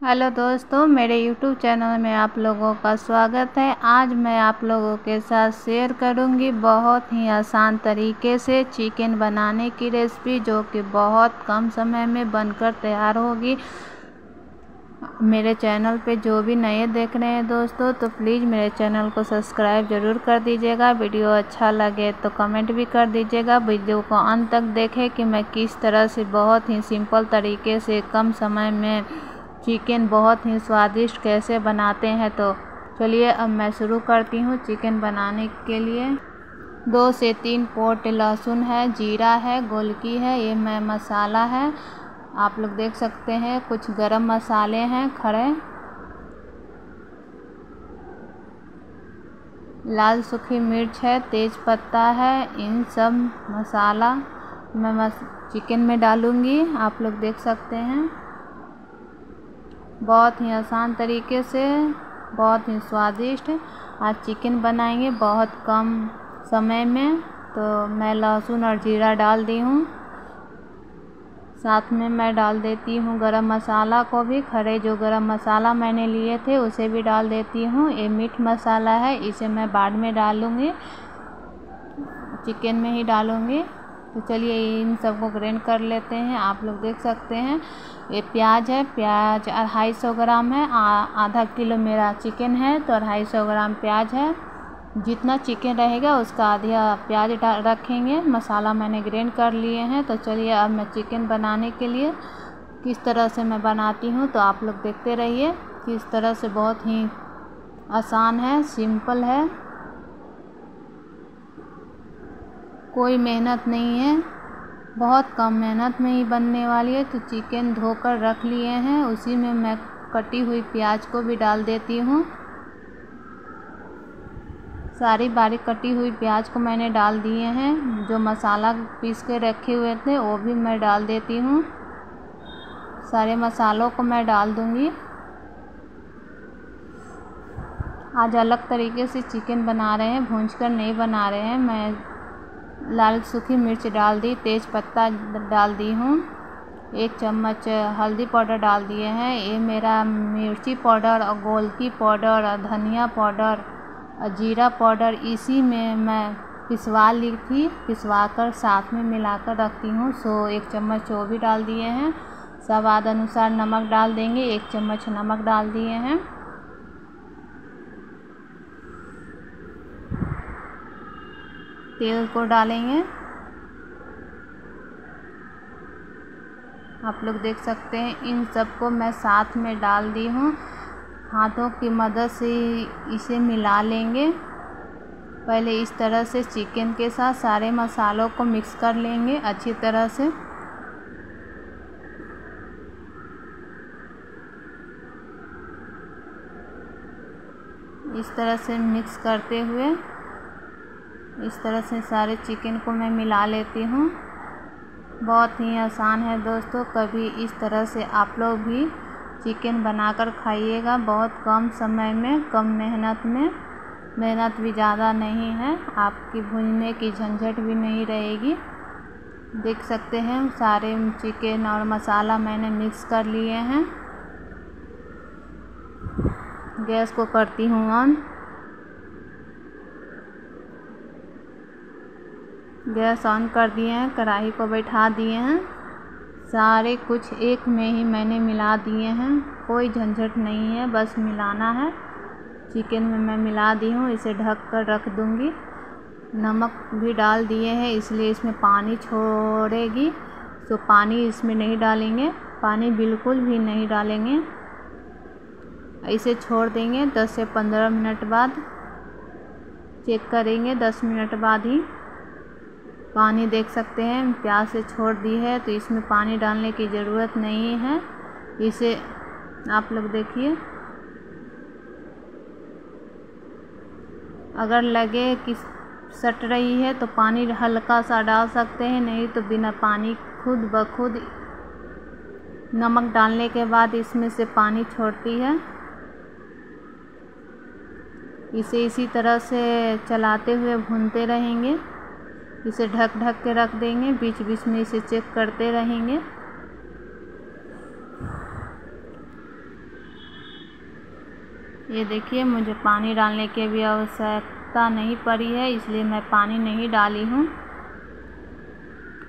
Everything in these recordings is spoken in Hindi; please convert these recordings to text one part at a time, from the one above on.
हेलो दोस्तों, मेरे यूट्यूब चैनल में आप लोगों का स्वागत है। आज मैं आप लोगों के साथ शेयर करूँगी बहुत ही आसान तरीके से चिकन बनाने की रेसिपी, जो कि बहुत कम समय में बनकर तैयार होगी। मेरे चैनल पे जो भी नए देख रहे हैं दोस्तों तो प्लीज़ मेरे चैनल को सब्सक्राइब ज़रूर कर दीजिएगा। वीडियो अच्छा लगे तो कमेंट भी कर दीजिएगा। वीडियो को अंत तक देखें कि मैं किस तरह से बहुत ही सिंपल तरीके से कम समय में चिकन बहुत ही स्वादिष्ट कैसे बनाते हैं तो चलिए अब मैं शुरू करती हूँ चिकन बनाने के लिए। दो से तीन पोट लहसुन है, जीरा है, गोलकी है, ये मैं मसाला है। आप लोग देख सकते हैं कुछ गरम मसाले हैं खड़े। लाल सूखी मिर्च है, तेज पत्ता है, इन सब मसाला मैं मस चिकन में डालूँगी, आप लोग देख सकते हैं। बहुत ही आसान तरीके से, बहुत ही स्वादिष्ट। आज चिकन बनाएँगे बहुत कम समय में तो मैं लहसुन और जीरा डाल दी हूँ। साथ में मैं डाल देती हूँ गरम मसाला को भी। खड़े जो गरम मसाला मैंने लिए थे, उसे भी डाल देती हूँ। ये मीठ मसाला है, इसे मैं बाद में डालूँगी। चिकन में ही डालूँगी। तो चलिए इन सबको ग्रेंड कर लेते हैं। आप लोग देख सकते हैं। ये प्याज है प्याज अढ़ाई सौ ग्राम है। आ, आधा किलो मेरा चिकन है तो अढ़ाई सौ ग्राम प्याज है। जितना चिकन रहेगा उसका आधा प्याज रखेंगे। मसाला मैंने ग्रेंड कर लिए हैं तो चलिए अब मैं चिकन बनाने के लिए किस तरह से मैं बनाती हूँ तो आप लोग देखते रहिए। किस तरह से बहुत ही आसान है सिंपल है। कोई मेहनत नहीं है। बहुत कम मेहनत में ही बनने वाली है। तो चिकन धोकर रख लिए हैं। उसी में मैं कटी हुई प्याज को भी डाल देती हूँ। सारी बारीक कटी हुई प्याज को मैंने डाल दिए हैं। जो मसाला पीस के रखे हुए थे, वो भी मैं डाल देती हूँ। सारे मसालों को मैं डाल दूँगी। आज अलग तरीके से चिकन बना रहे हैं। भूंज कर नहीं बना रहे हैं। मैं लाल सूखी मिर्च डाल दी, तेज़ पत्ता डाल दी हूँ। एक चम्मच हल्दी पाउडर डाल दिए हैं। ये मेरा मिर्ची पाउडर और गोलकी पाउडर और धनिया पाउडर और जीरा पाउडर, इसी में मैं पिसवा ली थी पिसवा कर साथ में मिलाकर रखती हूँ। सो एक चम्मच वो भी डाल दिए हैं। स्वाद अनुसार नमक डाल देंगे। एक चम्मच नमक डाल दिए हैं। तेल को डालेंगे। आप लोग देख सकते हैं, इन सबको मैं साथ में डाल दी हूँ। हाथों की मदद से इसे मिला लेंगे। पहले इस तरह से चिकन के साथ सारे मसालों को मिक्स कर लेंगे अच्छी तरह से। इस तरह से मिक्स करते हुए इस तरह से सारे चिकन को मैं मिला लेती हूँ। बहुत ही आसान है दोस्तों, कभी इस तरह से आप लोग भी चिकन बनाकर खाइएगा। बहुत कम समय में, कम मेहनत में। मेहनत भी ज़्यादा नहीं है, आपकी भूनने की झंझट भी नहीं रहेगी। देख सकते हैं, सारे चिकन और मसाला मैंने मिक्स कर लिए हैं। गैस को करती हूँ ऑन गैस ऑन कर दिए हैं, कढ़ाई को बैठा दिए हैं। सारे कुछ एक में ही मैंने मिला दिए हैं। कोई झंझट नहीं है, बस मिलाना है। चिकन में मैं मिला दी हूँ, इसे ढक कर रख दूँगी। नमक भी डाल दिए हैं, इसलिए इसमें पानी छोड़ेगी। तो पानी इसमें नहीं डालेंगे, पानी बिल्कुल भी नहीं डालेंगे। इसे छोड़ देंगे 10 से 15 मिनट बाद। चेक करेंगे 10 मिनट बाद ही। पानी देख सकते हैं। प्याज से छोड़ दी है तो इसमें पानी डालने की ज़रूरत नहीं है। इसे आप लोग देखिए। अगर लगे कि सट रही है तो पानी हल्का सा डाल सकते हैं, नहीं तो बिना पानी खुद ब खुद नमक डालने के बाद इसमें से पानी छोड़ती है। इसे इसी तरह से चलाते हुए भूनते रहेंगे। इसे ढक ढक के रख देंगे, बीच बीच में इसे चेक करते रहेंगे। ये देखिए, मुझे पानी डालने की भी आवश्यकता नहीं पड़ी है, इसलिए मैं पानी नहीं डाली हूँ।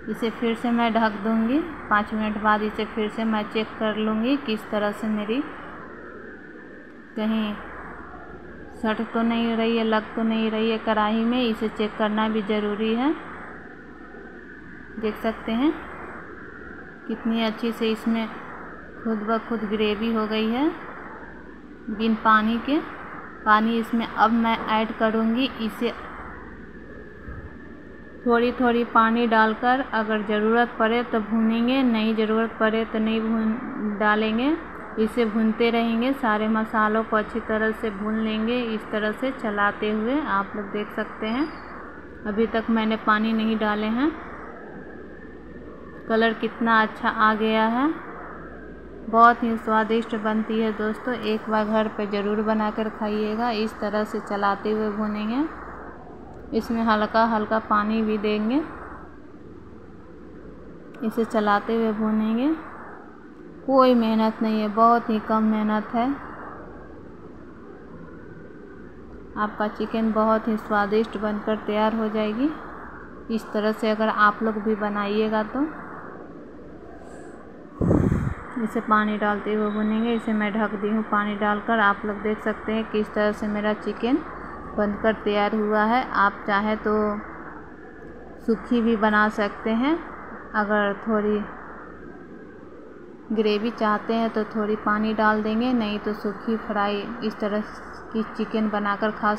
इसे फिर से मैं ढक दूँगी। पाँच मिनट बाद इसे फिर से मैं चेक कर लूँगी, किस तरह से मेरी कहीं सट तो नहीं रही है लग तो नहीं रही है, कढ़ाई में इसे चेक करना भी ज़रूरी है। देख सकते हैं कितनी अच्छी से इसमें खुद ब खुद ग्रेवी हो गई है। बिन पानी के, पानी इसमें अब मैं ऐड करूँगी। इसे थोड़ी थोड़ी पानी डालकर अगर ज़रूरत पड़े तो भूनेंगे, नहीं ज़रूरत पड़े तो नहीं भून, डालेंगे। इसे भूनते रहेंगे। सारे मसालों को अच्छी तरह से भून लेंगे। इस तरह से चलाते हुए आप लोग देख सकते हैं। अभी तक मैंने पानी नहीं डाले हैं। कलर कितना अच्छा आ गया है। बहुत ही स्वादिष्ट बनती है दोस्तों। एक बार घर पर ज़रूर बना कर खाइएगा। इस तरह से चलाते हुए भुनेंगे। इसमें हल्का हल्का पानी भी देंगे। इसे चलाते हुए भुनेंगे। कोई मेहनत नहीं है, बहुत ही कम मेहनत है। आपका चिकन बहुत ही स्वादिष्ट बनकर तैयार हो जाएगी। इस तरह से अगर आप लोग भी बनाइएगा तो। इसे पानी डालते हुए भुनेंगे, इसे मैं ढक दी हूँ पानी डालकर। आप लोग देख सकते हैं किस तरह से मेरा चिकन बनकर तैयार हुआ है। आप चाहे तो सूखी भी बना सकते हैं, अगर थोड़ी ग्रेवी चाहते हैं तो थोड़ी पानी डाल देंगे, नहीं तो सूखी फ्राई इस तरह की चिकन बनाकर खा